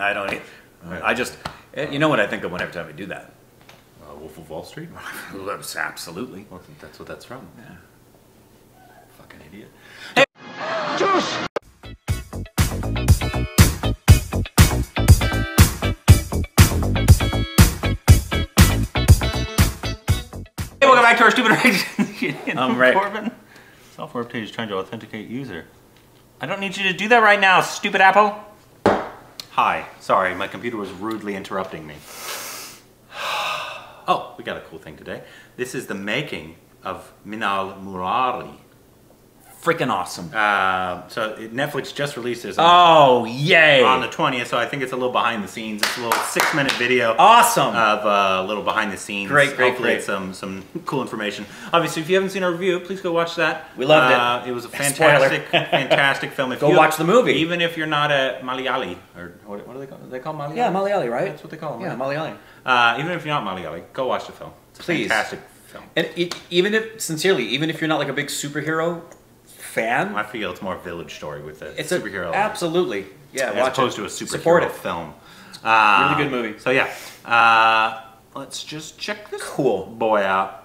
I don't. e- I just, eh, you know what I think of when every time we do that. Uh, Wolf of Wall Street? Absolutely. Well, that's what that's from. Yeah. Fucking idiot. Hey, welcome back to our stupid reaction. I'm Rick. Korbin. Software update is trying to authenticate user. I don't need you to do that right now, stupid Apple. Hi. Sorry, my computer was rudely interrupting me. Oh, we got a cool thing today. This is the making of Minnal Murali. Freaking awesome. Uh, so Netflix just released this Oh, yay. on the 20th, so I think it's a little behind the scenes. It's a little six minute video. awesome. of uh, a little behind the scenes. Great, great, Hopefully great. some some cool information. Obviously, if you haven't seen our review, please go watch that. We loved it. uh, It was a fantastic, fantastic film. If Go you- watch the movie. even if you're not a Malayali or what, what do they call? They call Malayali. yeah, Malayali, right? That's what they call them. Yeah, right? Malayali. Uh, even if you're not Malayali, go watch the film. It's a Please. fantastic film. And it, even if, sincerely, even if you're not like a big superhero fan. I feel it's more village story with it. It's superhero. A, absolutely, yeah. As opposed it. to a superhero it. film. Uh, really good um, movie. So yeah, uh, let's just check this cool boy out.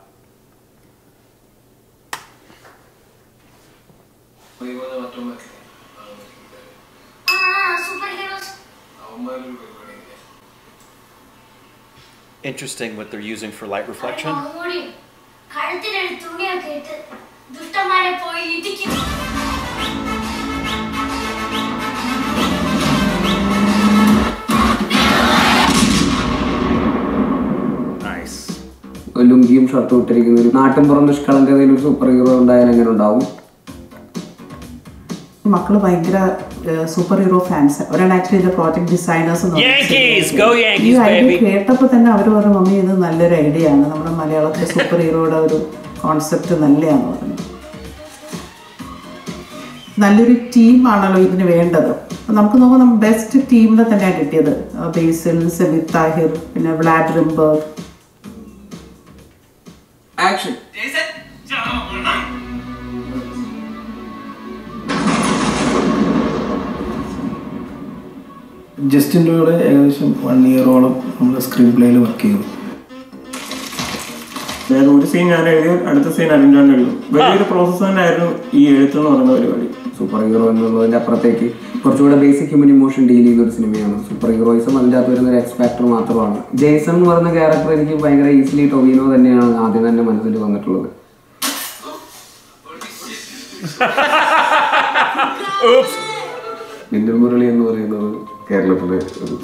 Interesting what they're using for light reflection. ദുഷ്ടന്മാരെ പോയി ഇടിക്കും. Nice. ലുങ്കിയും ഷർട്ടും ഇട്ടിരിക്കുന്ന ഒരു നാട്ടിൻപുറം നിഷ്കളങ്കതയിൽ ഒരു super hero ഉണ്ടായാൽ എങ്ങനെ ഉണ്ടാവും? മക്കൾ ഭയങ്കര സൂപ്പർ ഹീറോ ഫാൻസ് ഒരാൾ ആക്ച്വലി ഇതിന്റെ പ്രോജക്ട് ഡിസൈനേഴ്സ് ഈ ഐഡിയ കേട്ടപ്പോ കേട്ടപ്പോൾ തന്നെ അവർ പറഞ്ഞു മമ്മി ഇത് നല്ലൊരു ഐഡിയ ആണ്. നമ്മുടെ മലയാളത്തിലെ സൂപ്പർ ഹീറോയുടെ ഒരു കോൺസെപ്റ്റ് നല്ലതാണെന്ന് പറഞ്ഞു. നല്ലൊരു ടീമാണല്ലോ ഇതിന് വേണ്ടത്. നമുക്ക് നമുക്ക് നമ്മൾ ബെസ്റ്റ് ടീമിനെ തന്നെയാണ് കിട്ടിയത് ബേസിൽ സെബിത് താഹിർ പിന്നെ വ്ലാഡ് റിംബർഗ്. ആക്ഷൻ ജസ്റ്റിന്റെ കൂടെ ഏകദേശം വൺ ഇയറോളം നമ്മൾ സ്ക്രീൻ പ്ലേയിൽ വർക്ക് ചെയ്തു. അതായത് ഒരു സീൻ ഞാൻ എഴുതി അടുത്ത സീൻ അരിഞ്ചാൻ എഴുതും വലിയൊരു പ്രോസസ്സ് തന്നെയായിരുന്നു ഈ എഴുത്ത് എന്ന് പറയുന്ന പരിപാടി. സൂപ്പർ ഹീറോ എന്നുള്ളതിന്റെ അപ്പുറത്തേക്ക് കുറച്ചുകൂടെ ബേസിക് ഹ്യൂമൻ ഇമോഷൻ ഡീൽ ചെയ്ത ഒരു സിനിമയാണ് സൂപ്പർ ഹീറോയിസം അതിന്റെ അകത്ത് വരുന്ന ഒരു എക്സ് ഫാക്ടർ മാത്രമാണ്. ജെയ്സൺ എന്ന് പറയുന്ന ക്യാരക്ടർ എനിക്ക് ഭയങ്കര ഈസിലി ടൊവിനോ തന്നെയാണ് ആദ്യം തന്നെ മനസ്സിൽ വന്നിട്ടുള്ളത്. മിന്നൽ മുരളി എന്ന് പറയുന്നത് കേരളത്തിലെ ഒരു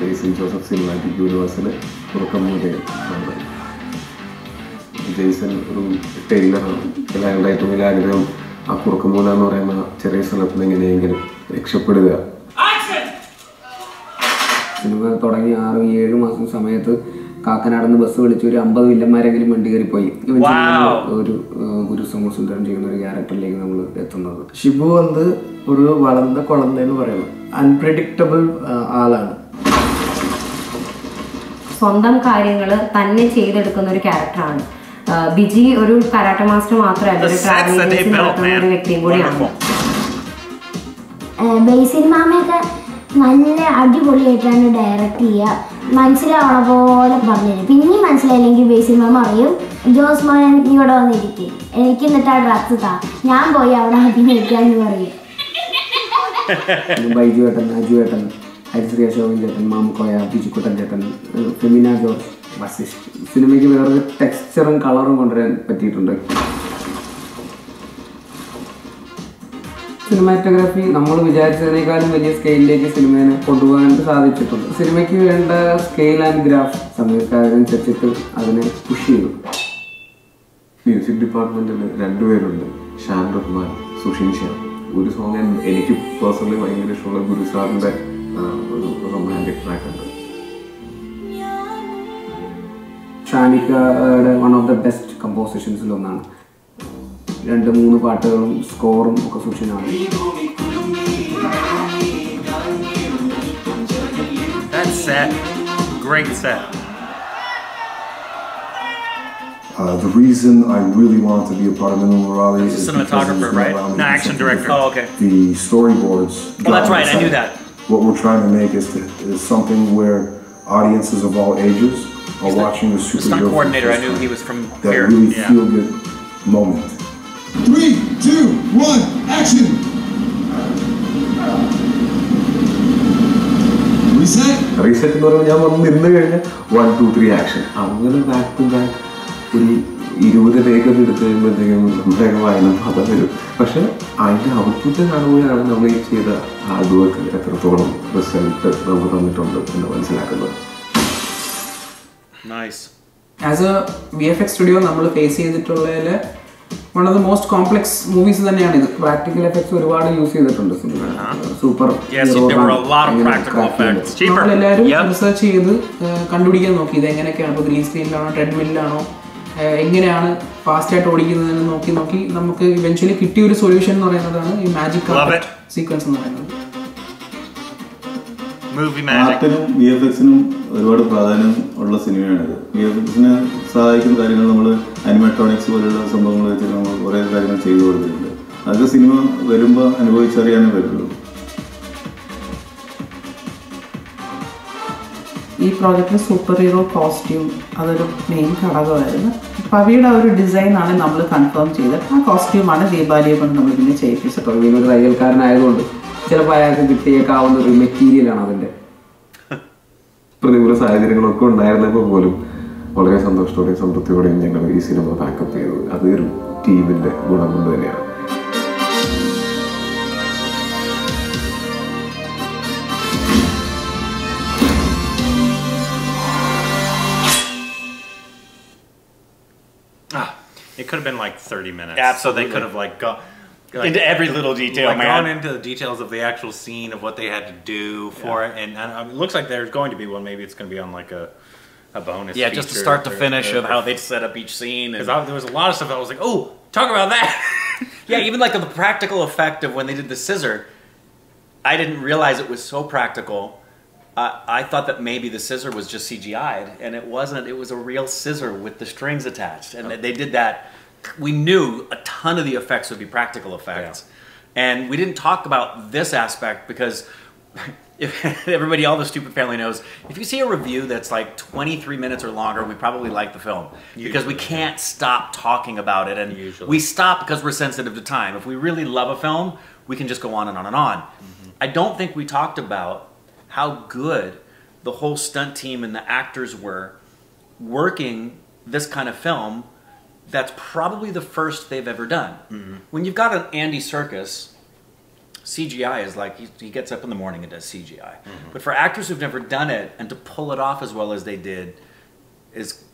ബേസിൽ ജോസഫ് സിനിമാറ്റിക് യൂണിവേഴ്സിലെ തുറക്കമ്മൂലയാണ് ജെയ്സൺ ഒരു ടൈലറാണ് അയാളുടെ ഏറ്റവും വലിയ ആഗ്രഹം ആ കുറുക്കമൂല എന്ന് പറയുന്ന ചെറിയ സ്ഥലത്ത് നിന്ന് എങ്ങനെയെങ്കിലും രക്ഷപ്പെടുക. സിനിമ തുടങ്ങി ആറ് ഏഴ് മാസം സമയത്ത് കാക്കനാടുന്ന് ബസ് വിളിച്ച് ഒരു അമ്പത് വില്ലന്മാരെങ്കിലും വണ്ടി കയറിപ്പോയി. പോയി ഒരു ഗുരു സുന്ദരം ചെയ്യുന്ന ഒരു ക്യാരക്ടറിലേക്ക് നമ്മൾ എത്തുന്നത്. ഷിബു വന്ന് ഒരു വളർന്ന കുളന്ത എന്ന് പറയുന്നത് അൺപ്രഡിക്റ്റബിൾ ആളാണ്. സ്വന്തം കാര്യങ്ങൾ തന്നെ ചെയ്തെടുക്കുന്ന ഒരു ക്യാരക്ടറാണ് ബിജി ഒരു കരാട്ട മാസ്റ്റർ മാത്രമല്ല ഒരു ട്രാവലിംഗ് നടത്തുന്ന. ഒരു വ്യക്തിയും കൂടിയാണ്. ബേസിൽ മാമയൊക്കെ നല്ല അടിപൊളിയായിട്ടാണ് ഡയറക്റ്റ് ചെയ്യുക. മനസ്സിലാവണ പോലെ പറഞ്ഞുതരും പിന്നെയും മനസ്സിലായില്ലെങ്കിൽ ബേസിൽ മാം അറിയും ജോസ് മോൻ എനിക്ക് ഇവിടെ വന്നിരിക്കും. എനിക്ക് എന്നിട്ട് ആ ഡ്രസ് താ. ഞാൻ പോയി അവിടെ അഭിനയിക്കാന്ന് പറയും. ബൈജു ഏട്ടൻ അജു ഏട്ടൻ ഹരിശ്രീ അശോകൻ ചേട്ടൻ മാമുക്കോയ ബിജുക്കുട്ടൻ ചേട്ടൻ ഫെമിന ജോർജ്. സിനിമയ്ക്ക് വേറൊരു ടെക്സ്ചറും കളറും കൊണ്ടുവരാൻ പറ്റിയിട്ടുണ്ട്. സിനിമാറ്റോഗ്രാഫി നമ്മൾ വിചാരിച്ചതിനേക്കാളും വലിയ സ്കെയിലിലേക്ക് സിനിമയെ കൊണ്ടുപോകാൻ സാധിച്ചിട്ടുണ്ട്. സിനിമയ്ക്ക് വേണ്ട സ്കെയിൽ ആൻഡ് ഗ്രാഫ് സംഗീതക്കാരനുസരിച്ചിട്ട് അതിനെ പുഷ് ചെയ്തു. മ്യൂസിക് ഡിപ്പാർട്ട്മെന്റിൽ രണ്ടുപേരുണ്ട് ഷാൻ റഹ്മാൻ സുഷിൻ ഷാ ഒരു സോങ് എനിക്ക് പേഴ്സണലി ഭയങ്കര ഇഷ്ടമുള്ള ഗുരു സാറിന്റെ ഒരു റൊമാന്റിക് ട്രാക്ക് ഉണ്ട്. ഷാനിക്കയുടെ വൺ ഓഫ് ദ ബെസ്റ്റ് കമ്പോസിഷൻസിൽ ഒന്നാണ് രണ്ട് മൂന്ന് പാട്ടുകളും സ്കോറും ഒക്കെ സൂക്ഷിച്ചാണ് Great set. Uh, the reason I really wanted to be a part of Minnal Murali is the cinematographer, right? No, action director. Oh, okay. The storyboards. Oh, that's right. I knew that. What we're trying to make is, to, is something where audiences of all ages are watching the The superhero. stunt for the coordinator, I first knew time. he was from that here. really Yeah. feel good moment. Three, two, one, action! Reset. Reset എന്ന് പറയുമ്പോൾ ഞാൻ വന്ന് നിന്ന് കഴിഞ്ഞാൽ one two three action അങ്ങനെ back to back ഒരു ഇരുപത് ടേക്കൊക്കെ എടുത്തു കഴിയുമ്പോഴത്തേക്കും നമ്മുടെയൊക്കെ വായന പദം വരും പക്ഷെ അതിൻ്റെ ഔട്ട്പുട്ട് കാണുമ്പോഴാണ് നമ്മൾ ഈ ചെയ്ത ഹാർഡ് വർക്ക് എത്രത്തോളം റിസൾട്ട് നമുക്ക് തന്നിട്ടുണ്ട് എന്ന് മനസ്സിലാക്കുന്നത് Nice. As a V F X studio നമ്മൾ face ചെയ്തിട്ടുള്ളതിൽ one of the most complex movies തന്നെയാണ് ഇത്. പ്രാക്ടിക്കൽ എഫക്ട്സ് ഒരുപാട് യൂസ് ചെയ്തിട്ടുണ്ട് സൂപ്പർ. എല്ലാവരും. റിസർച്ച് ചെയ്ത്. കണ്ടുപിടിക്കാൻ നോക്കി. ഇത് എങ്ങനെയൊക്കെയാണ്? ഇപ്പോൾ ഗ്രീൻ സ്ക്രീനിലാണോ ട്രെഡ്മില്ലാണോ എങ്ങനെയാണ് ഫാസ്റ്റ് ആയിട്ട് ഓടിക്കുന്നതെന്ന് നോക്കി നോക്കി നമുക്ക് ഇവൻച്വലി കിട്ടിയ ഒരു സൊല്യൂഷൻ എന്ന് പറയുന്നതാണ് ഈ മാജിക് സീക്വൻസ് എന്ന് പറയുന്നത്. ആർട്ടിനും വി എഫ് എക്സിനും ഒരുപാട് പ്രാധാന്യം ഉള്ള സിനിമയാണിത്. വി എഫ് എക്സിനെ സഹായിക്കുന്ന കാര്യങ്ങൾ നമ്മൾ അനിമാട്രോണിക്സ് പോലുള്ള സംഭവങ്ങൾ വെച്ച് നമ്മൾ കുറേ കാര്യങ്ങൾ ചെയ്തു കൊടുത്തിട്ടുണ്ട്. അതൊക്കെ സിനിമ വരുമ്പോൾ അനുഭവിച്ചറിയാനേ പറ്റുള്ളൂ. ഈ പ്രോജക്റ്റിൽ സൂപ്പർ ഹീറോ കോസ്റ്റ്യൂം അതൊരു മെയിൻ ഘടകമായിരുന്നു. പവിയുടെ ഒരു ഡിസൈനാണ് നമ്മൾ കൺഫേം ചെയ്തത്. ആ കോസ്റ്റ്യൂമാണ് ദീപാലിയെ കൊണ്ട് നമ്മൾ ഇതിനെ ചെയ്യിപ്പിച്ചത്. പ്രവീൺ ഒരു തയ്യൽക്കാരനായതുകൊണ്ട്. ചിലപ്പോൾ അയാൾക്ക് കിട്ടിയേക്കാവുന്ന ഒരു മെറ്റീരിയലാണ് അതിന്റെ പ്രതികൂല സാഹചര്യങ്ങളൊക്കെ ഉണ്ടായിരുന്നപ്പോൾ പോലും വളരെ സന്തോഷത്തോടെയും സംതൃപ്തിയോടെയും ഞങ്ങൾ ഈ സിനിമ പാക്കപ്പ് ചെയ്തത് അത് ഒരു ടീമിന്റെ ഗുണം കൊണ്ട് തന്നെയാണ് Ah, it could have been like 30 minutes. Absolutely. So they could have like gone Into every little detail, like, man. gone into the details of the actual scene of what they had to do for it, and, and um, it looks like there's going to be one. Maybe it's going to be on like a a bonus. Yeah, just to start to finish of how they set up each scene. Because there was a lot of stuff I was like, oh, talk about that. yeah, even like the practical effect of when they did the scissor, I didn't realize it was so practical. Uh, I thought that maybe the scissor was just CGI'd, and it wasn't. It was a real scissor with the strings attached, and they did that. We knew a ton of the effects would be practical effects, and we didn't talk about this aspect because if everybody, all the stupid family knows, if you see a review that's like 23 minutes or longer, we probably like the film because we can't stop talking about it, and Usually. we stop because we're sensitive to time. If we really love a film, we can just go on and on and on. Mm-hmm. I don't think we talked about how good the whole stunt team and the actors were working this kind of film. That's probably the first they've ever done. Mm-hmm. When you've got an Andy Serkis, CGI is like he, he gets up in the morning and does CGI. Mm-hmm. But for actors who've never done it and to pull it off as well as they did is,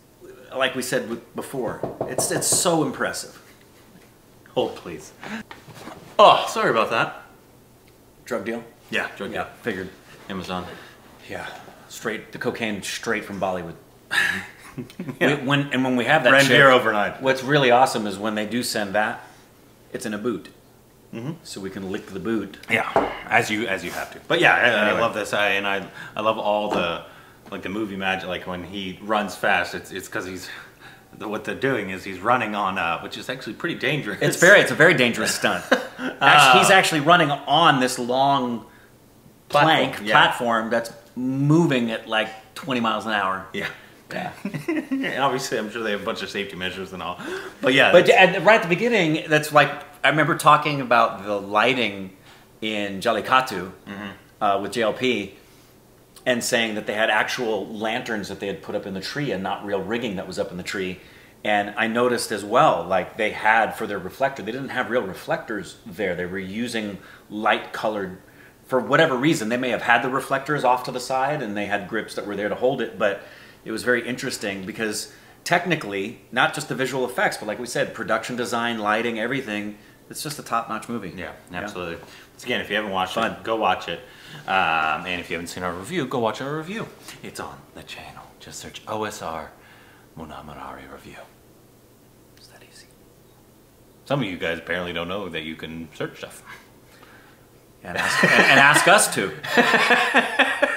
like we said before, it's it's so impressive. Hold, please. Oh, sorry about that. Drug deal? Yeah, drug Yeah, deal. figured. Amazon. Yeah, straight the cocaine straight from Bollywood. We- when and when we have that Ran shit, here overnight. What's really awesome is when they do send that, it's in a boot, so we can lick the boot. Yeah, as you as you have to. But yeah, I, I love this, I, and I I love all the like the movie magic. Like when he runs fast, it's it's because he's the, what they're doing is he's running on uh, which is actually pretty dangerous. It's very it's a very dangerous stunt. Actually, he's actually running on this long plank Platform, yeah. platform that's moving at like 20 miles an hour. yeah. Yeah. And obviously, I'm sure they have a bunch of safety measures and all. But yeah, But at, right at the beginning, that's like I remember talking about the lighting in Jallikattu uh, with JLP, and saying that they had actual lanterns that they had put up in the tree and not real rigging that was up in the tree. And I noticed as well, like they had for their reflector, they didn't have real reflectors there. They were using light colored, for whatever reason. They may have had the reflectors off to the side and they had grips that were there to hold it, but it was very interesting because technically, not just the visual effects, but like we said, production design, lighting, everything, it's just a top notch movie. Yeah, absolutely. Once again, if you haven't watched Fun. it, go watch it. Um, and if you haven't seen our review, go watch our review. It's on the channel. Just search OSR Minnal Murali Review. It's that easy. Some of you guys apparently don't know that you can search stuff. And ask, and, and ask us to.